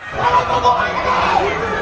我老婆不会走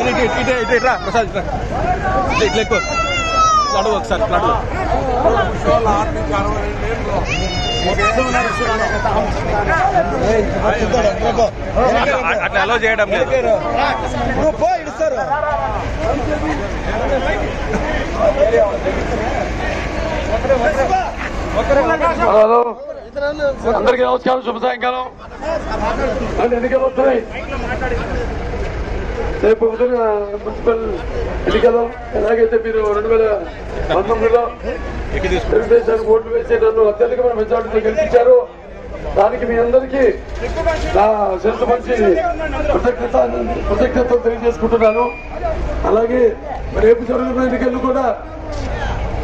ఇటు ఇటు ఇటు ఇట్రా ప్రసాద్ ఇట్రా ఇట్లా ఇట్లా ఎక్కువ ఇట్లా అడుగు ఒకసారి ఇట్లా అడుగు అట్లా- అట్లా అలో చేయడం లేదు. హలో అందరికీ నమస్కారం శుభ సాయంకాలం. ఎన్నికలు వస్తున్నాయి. రేపు ఉదయం మున్సిపల్ ఎన్నికలు ఎలాగైతే మీరు రెండు వేల పంతొమ్మిదిలో తెలుగుదేశానికి ఓట్లు వేసి నన్ను అత్యధికమైన మెజార్టీతో గెలిపించారు. దానికి మీ అందరికీ నా శిరసు మంచి కృతజ్ఞత కృతజ్ఞతలు తెలియజేసుకుంటున్నాను. అలాగే రేపు జరుగుతున్న ఎన్నికల్లో కూడా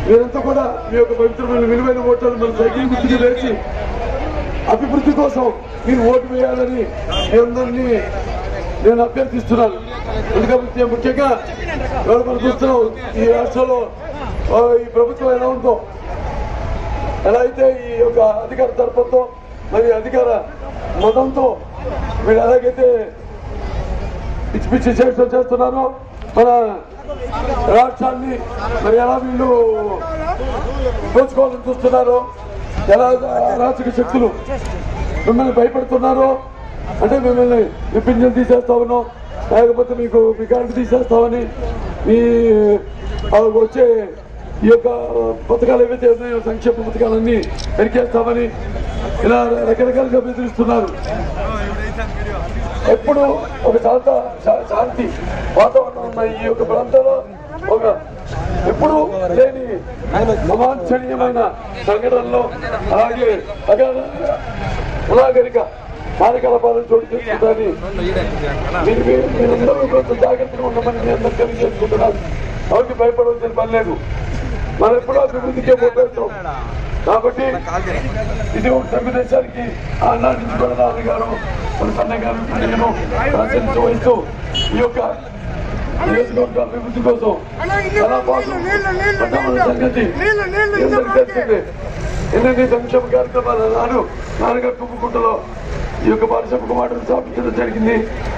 మీరంతా కూడా మీ యొక్క పవిత్రమైన విలువైన ఓట్లను మన సైకిల్ గుర్తుకు వేసి అభివృద్ధి కోసం మీరు ఓటు వేయాలని మీ అందరినీ నేను అభ్యర్థిస్తున్నాను. ఎందుకంటే ముఖ్యంగా ఎవరు మనం చూస్తున్నాం ఈ రాష్ట్రంలో ఈ ప్రభుత్వం ఎలా ఉందో? ఎలా అయితే ఈ యొక్క అధికార దర్పంతో మరి అధికార మతంతో మీరు ఎలాగైతే పిచ్చి పిచ్చి చేష్టలు చేస్తున్నారో మన రాష్ట్రాన్ని మరి ఎలా వీళ్ళు దోచుకోవాలని చూస్తున్నారో ఎలా రాజకీయ శక్తులు మిమ్మల్ని భయపడుతున్నారో అంటే మిమ్మల్ని మీ పింఛన్ తీసేస్తామనో లేకపోతే మీకు మీ కరెంట్ తీసేస్తామని మీ వచ్చే ఈ యొక్క పథకాలు ఏవైతే ఉన్నాయో సంక్షేమ పథకాలన్నీ పెరికేస్తామని ఇలా రకరకాలుగా బెదిరిస్తున్నారు. ఎప్పుడు ఒక శాంత శా- శాంతి వాతావరణం ఉన్న ఈ యొక్క ప్రాంతంలో ఒక ఎప్పుడు లేని అవాంఛనీయమైన సంఘటనలో అలాగే అగా- అనాగరిక కార్యకలాపాలను చోటు చేసుకుంటారని మీరందరూ కొంచెం జాగ్రత్తగా ఉండమని నేను అందరూ చేసుకుంటున్నాను ఎవరికి భయపడవలసిన పని లేదు. మనం ఎప్పుడూ అభివృద్ధికే పోతాం కాబట్టి ఇది ఒక తెలుగుదేశానికి ఆనాటి నుంచి కూడా గారు మన సన్న గారు నేను ప్రాతినిధ్యం వహిస్తూ ఈ యొక్క నియోజకవర్గ అభివృద్ధి కోసం చాలా బాగుంది సంగతి. ఎన్నెన్ని సంక్షేమ కార్యక్రమాలు నాడు నాన్నగారు తుమ్ముకుంటలో ఈ యొక్క పరిశ్రమకు వాటర్ స్థాపించడం జరిగింది.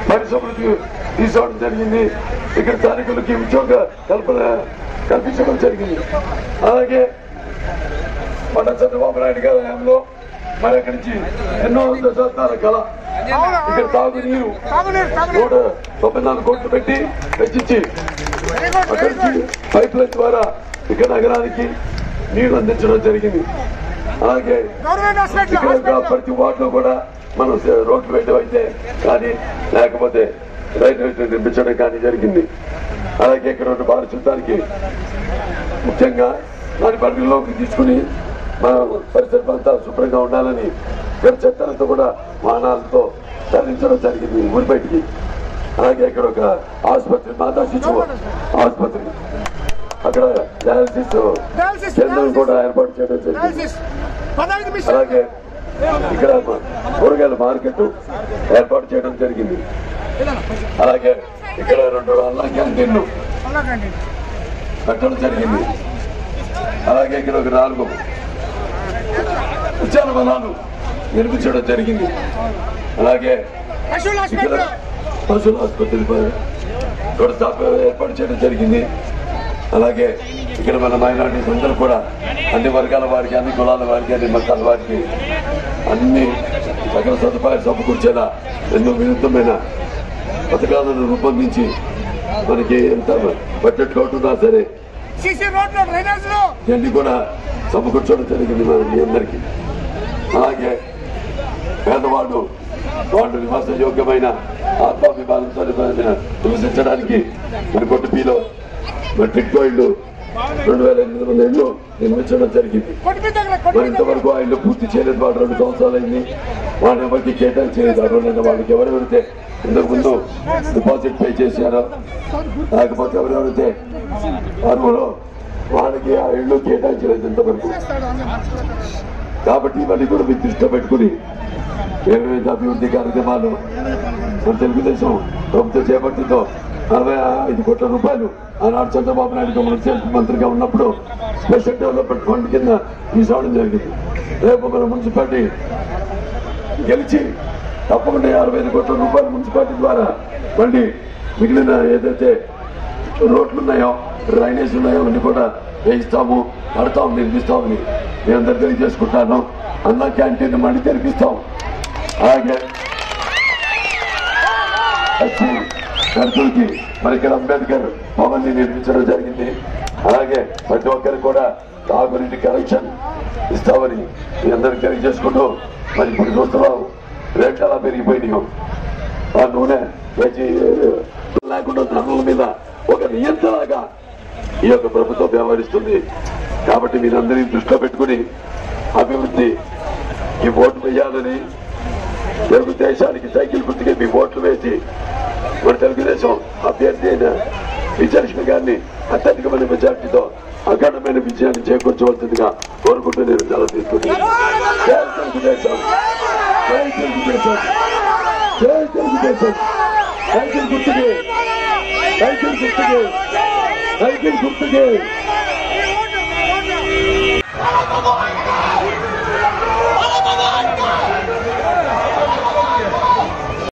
పరిశ్రమలకు తీసుకోవడం జరిగింది. ఇక్కడ స్థానికులకి ఉద్యోగ కల్పన కల్పించడం జరిగింది. అలాగే నారా చంద్రబాబు నాయుడు గారి హయాంలో మరి అక్కడి నుంచి ఎన్నో దశాబ్దాల కళ. ఇక్కడ తాగునీరు నూట తొంభై నాలుగు కోట్లు పెట్టి వెచ్చించి అక్కడి నుంచి పైప్ లైన్ ద్వారా ఇక్కడ నగరానికి నీళ్ళు అందించడం జరిగింది. అలాగే ప్రతి వార్డులో కూడా మనం రోడ్లు వేయడం అయితే కానీ లేకపోతే స్టేషన్ నిర్మించడం కానీ జరిగింది. అలాగే ఇక్కడ ఉన్న పారిశుద్ధానికి ముఖ్యంగా దాని పరిధిలోకి తీసుకుని మన పరిసర ప్రాంతాలు శుభ్రంగా ఉండాలని ఇక్కడ చెత్తలతో కూడా వాహనాలతో తరలించడం జరిగింది ఊరి బయటికి. అలాగే ఇక్కడ ఒక ఆసుపత్రి మాతా శిశువు ఆసుపత్రి. అక్కడ డయాలసిస్ కేంద్రం కూడా ఏర్పాటు చేయడం జరిగింది. అలాగే ఇక్కడ కూరగాయల మార్కెట్ ఏర్పాటు చేయడం జరిగింది. అలాగే ఇక్కడ రెండు అల్లా క్యాంటీన్లు కట్టడం జరిగింది. అలాగే ఇక్కడ ఒక నాలుగు ఉద్యానవనాలు నిర్మించడం జరిగింది. అలాగే ఇక్కడ పశువుల ఆసుపత్రి కూడా ఏర్పాటు చేయడం జరిగింది. అలాగే ఇక్కడ మన మైనార్టీస్ అందరూ కూడా అన్ని వర్గాల వారికి అన్ని కులాల వారికి అన్ని మతాల వారికి అన్ని సకల సదుపాయాలు సమకూర్చేలా ఎన్నో వినూత్నమైన పథకాలను రూపొందించి మనకి ఎంత బడ్జెట్ కౌంటున్నా సరే ఇవన్నీ కూడా సమకూర్చడం జరిగింది మీ అందరికీ. అలాగే పేదవాడు వాళ్ళు నివాస యోగ్యమైన ఆత్మాభిమానంతో నివసించడానికి మరి కొట్టుపీలో మరి ఇల్లు రెండు వేల ఎనిమిది వందల ఇల్లు నిర్మించడం జరిగింది. మరి ఇంతవరకు ఆ పూర్తి చేయలేదు. వాళ్ళు రెండు సంవత్సరాలు అయింది వాళ్ళు ఎవరికి కేటాయించలేదు. అర్హులైన వాళ్ళకి ఎవరెవరైతే ఇంతకు ముందు డిపాజిట్ పే చేశారో లేకపోతే ఎవరెవరైతే అర్హులో వాళ్ళకి ఆ ఇళ్ళు కేటాయించలేదు ఇంతవరకు. కాబట్టి ఇవన్నీ కూడా మీరు దృష్టిలో పెట్టుకుని ఏమేమి అభివృద్ధి కార్యక్రమాలు మన తెలుగుదేశం ప్రభుత్వం చేపట్టిందో అరవై ఐదు కోట్ల రూపాయలు ఆనాడు చంద్రబాబు నాయుడు మున్సిపల్ మంత్రిగా ఉన్నప్పుడు స్పెషల్ డెవలప్మెంట్ ఫండ్ కింద తీసుకోవడం జరిగింది. రేపు మన మున్సిపాలిటీ గెలిచి తప్పకుండా అరవై ఐదు కోట్ల రూపాయలు మున్సిపాలిటీ ద్వారా మళ్ళీ మిగిలిన ఏదైతే రోడ్లు ఉన్నాయో డ్రైనేజ్ ఉన్నాయో అన్ని కూడా వేయిస్తాము కడతాం నిర్మిస్తామని మీ అందరు తెలియజేసుకుంటాను. అన్న క్యాంటీన్ మళ్ళీ తెరిపిస్తాం. అలాగే ఖర్చులకి మరి ఇక్కడ అంబేద్కర్ భవన్ని నిర్మించడం జరిగింది. అలాగే ప్రతి ఒక్కరికి కూడా తాగునీటి కనెక్షన్ ఇస్తామని మీ అందరికి తెలియజేసుకుంటూ మరి ఇప్పుడు చూస్తున్నావు రేట్లు అలా పెరిగిపోయినాయో. ఆ నూనె లేకుండా ధరల మీద ఒక నియంత్రణగా ఈ యొక్క ప్రభుత్వం వ్యవహరిస్తుంది. కాబట్టి మీరందరినీ దృష్టిలో పెట్టుకుని అభివృద్ధి ఈ ఓట్లు వేయాలని తెలుగుదేశానికి సైకిల్ గుర్తుకే మీ ఓట్లు వేసి మన తెలుగుదేశం అభ్యర్థి అయిన విజయలక్ష్మి గారిని అత్యధికమైన మెజార్టీతో అఖండమైన విజయాన్ని చేకూర్చవలసిందిగా కోరుకుంటూ నేను చాలా తీసుకుంటున్నాను. జై తెలుగుదేశం. జై తెలుగుదేశం. జై తెలుగుదేశం. సైకిల్ గుర్తుకే. సైకిల్ గుర్తుకే. సైకిల్ గుర్తుకే.